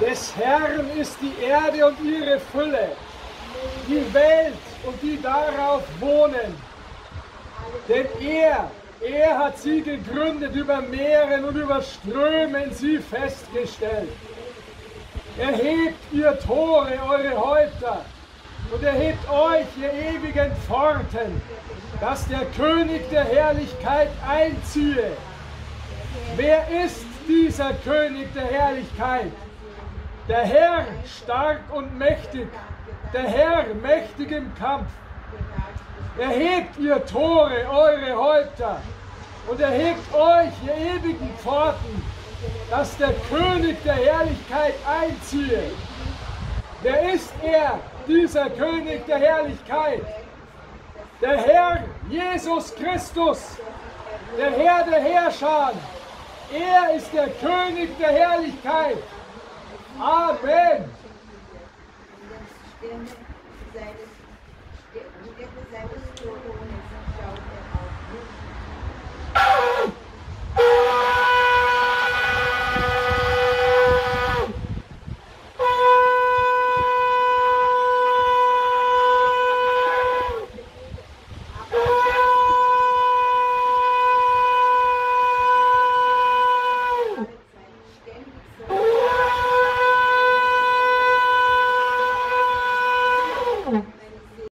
Des Herrn ist die Erde und ihre Fülle, die Welt und die darauf wohnen. Denn er, er hat sie gegründet, über Meeren und über Strömen sie festgestellt. Erhebt ihr Tore, eure Häupter, und erhebt euch, ihr ewigen Pforten, dass der König der Herrlichkeit einziehe. Wer ist dieser König der Herrlichkeit? Der Herr stark und mächtig, der Herr mächtig im Kampf. Erhebt ihr Tore, eure Häupter, und erhebt euch, ihr ewigen Pforten, dass der König der Herrlichkeit einziehe. Wer ist er, dieser König der Herrlichkeit? Der Herr Jesus Christus, der Herr der Herrscher. Er ist der König der Herrlichkeit. Amen. seines, der Sterne seines Thrones.